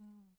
Mm-hmm.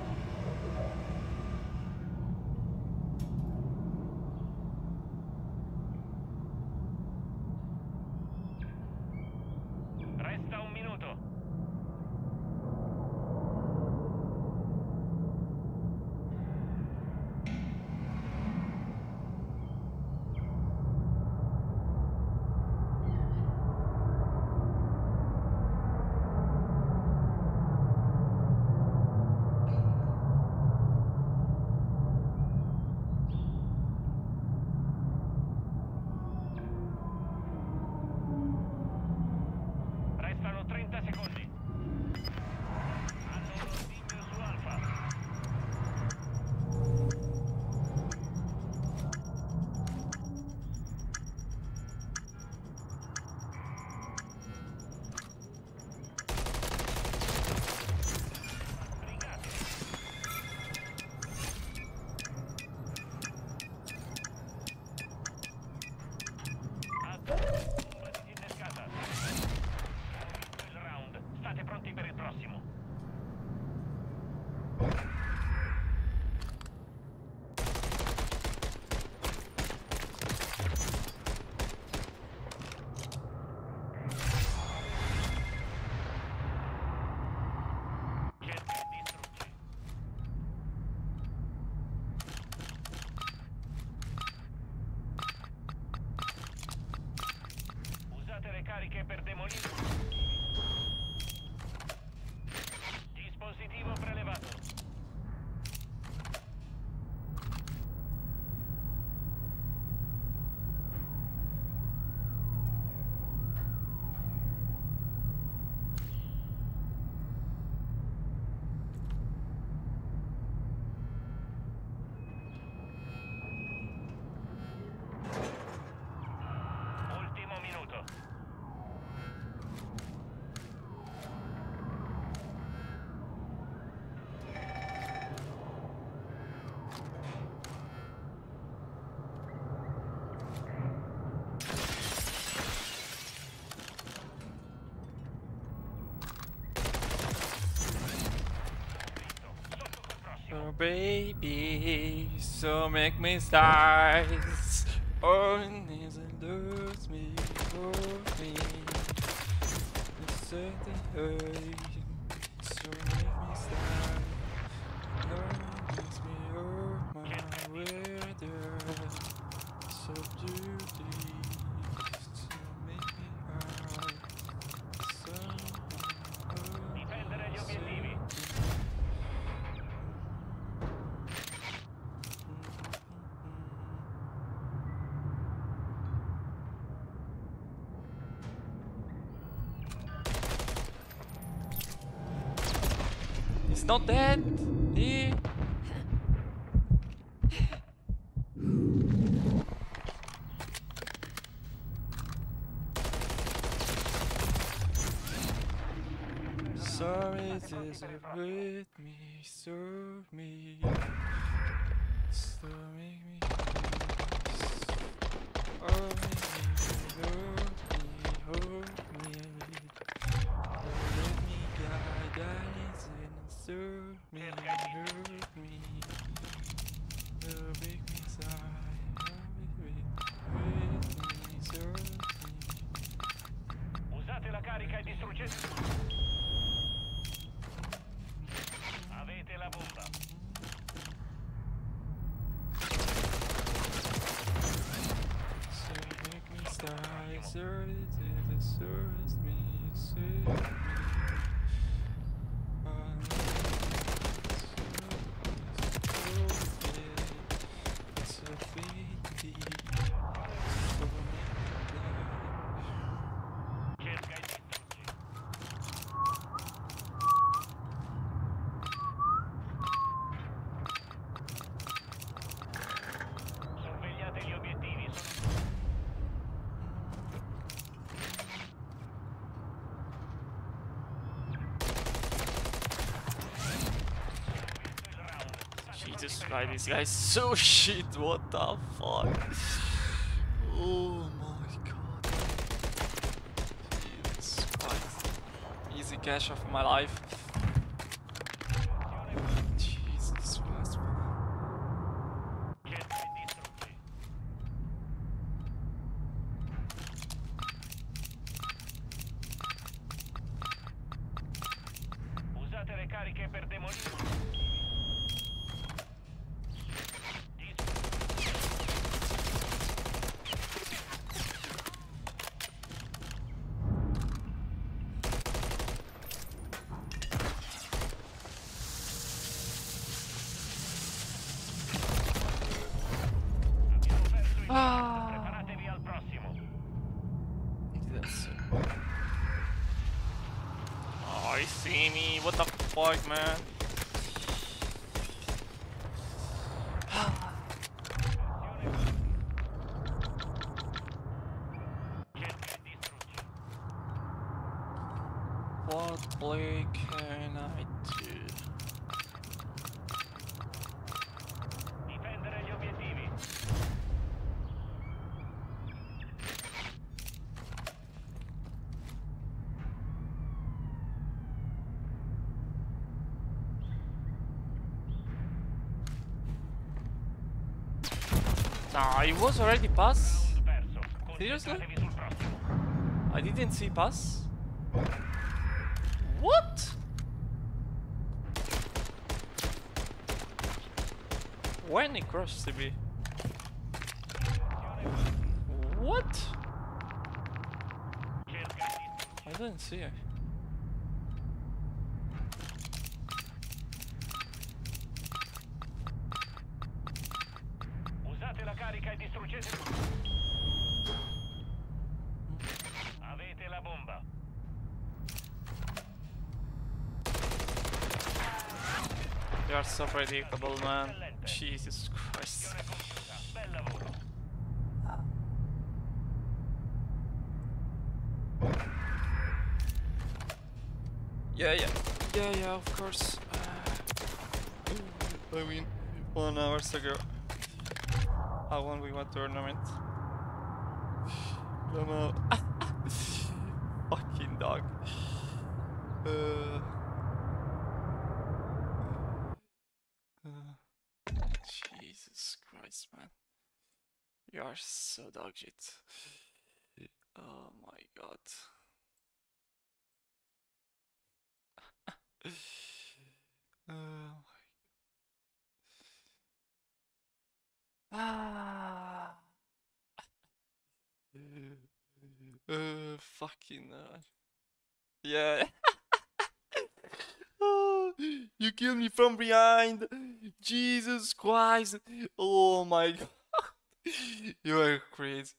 baby, so make me start. Oh, needs to lose me, hold me. It's certain hurt, so make me start. Love makes me hurt my weather. So He's not dead. Sorry, this with me, serve me, make me. Oh, make me, hold me, hold me. Let me die, die, serve me, hurt me, will make me sigh. Usate la carica e distruggete. Avete la bomba. So make me sigh, serve it, it me, serve. Jesus Christ, this guy's so shit, what the fuck? Oh my god. Jesus Christ. Easy cash of my life. Me. What the fuck, man? What play can I do? Nah, it was already pass. Seriously? I didn't see pass. What? When he crashed CB? What? I didn't see it. Usate la carica e distruggete tutto. Avete la bomba. You are so predictable, man. Jesus Christ. Missione conclusa. Bel lavoro. Yeah, yeah. Yeah, yeah, of course. I mean, one hours ago. I won we won tournament. No, no. Fucking dog. Uh, uh, Jesus Christ, man. You are so dog shit. Oh my god. Oh my. Ah. Uh, fucking. Uh, yeah. oh, you killed me from behind. Jesus Christ. Oh my god. you are crazy.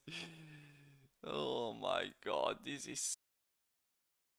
Oh my god, this is